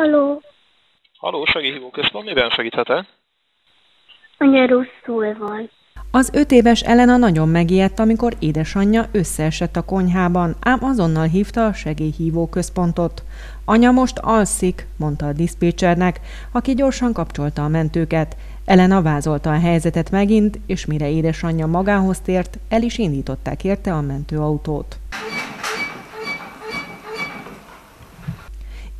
Haló, Haló, segélyhívó központ, miben segíthet-e? anya rosszul van. Az öt éves Elena nagyon megijedt, amikor édesanyja összeesett a konyhában, ám azonnal hívta a segélyhívó központot. Anya most alszik, mondta a diszpécsernek, aki gyorsan kapcsolta a mentőket. Elena vázolta a helyzetet megint, és mire édesanyja magához tért, el is indították érte a mentőautót.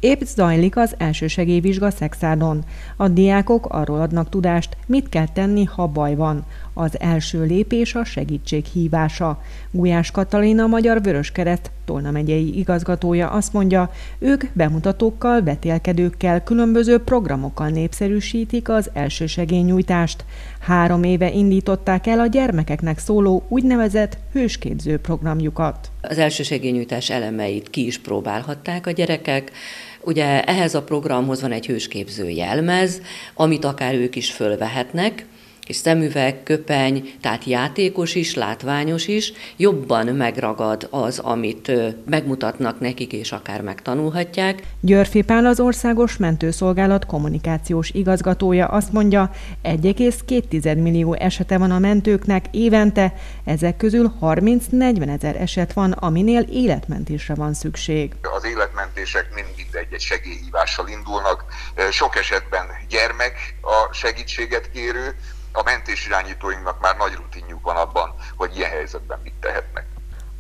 Épp zajlik az elsősegélyvizsga Szexádon. A diákok arról adnak tudást, mit kell tenni, ha baj van. Az első lépés a segítség hívása. Gulyás Katalina, Magyar Vöröskereszt Tolna megyei igazgatója azt mondja, ők bemutatókkal, vetélkedőkkel, különböző programokkal népszerűsítik az elsősegélynyújtást. Három éve indították el a gyermekeknek szóló úgynevezett hősképző programjukat. Az elsősegélynyújtás elemeit ki is próbálhatták a gyerekek, Ugye ehhez a programhoz van egy hősképző jelmez, amit akár ők is fölvehetnek, és szemüveg, köpeny, tehát játékos is, látványos is, jobban megragad az, amit megmutatnak nekik, és akár megtanulhatják. Györfi Pál az Országos Mentőszolgálat kommunikációs igazgatója azt mondja, 1,2 millió esete van a mentőknek évente, ezek közül 30-40 ezer eset van, aminél életmentésre van szükség. Az életmentések mindig egy-egy segélyhívással indulnak. Sok esetben gyermek a segítséget kérő, a mentés irányítóinknak már nagy rutinjuk van abban, hogy ilyen helyzetben mit tehetnek.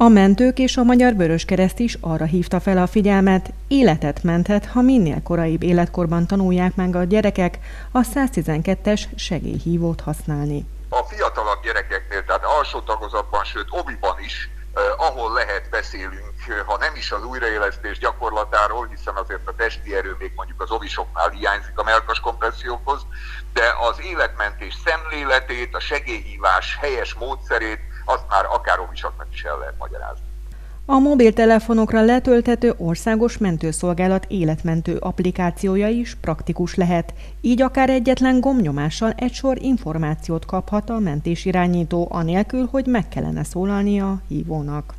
A mentők és a Magyar Vöröskereszt is arra hívta fel a figyelmet, életet menthet, ha minél koraibb életkorban tanulják meg a gyerekek a 112-es segélyhívót használni. A fiatalabb gyerekeknél, tehát alsó tagozatban, sőt obiban is eh, ahol lehet beszélünk, ha nem is az újraélesztés gyakorlatáról, hiszen azért a testi erő még mondjuk az ovisoknál hiányzik a melkas kompressziókhoz, de az életmentés szemléletét, a segélyhívás helyes módszerét, azt már akár ovisoknak is el lehet magyarázni. A mobiltelefonokra letölthető országos mentőszolgálat életmentő applikációja is praktikus lehet, így akár egyetlen gomnyomással egy sor információt kaphat a mentésirányító, anélkül, hogy meg kellene szólalnia a hívónak.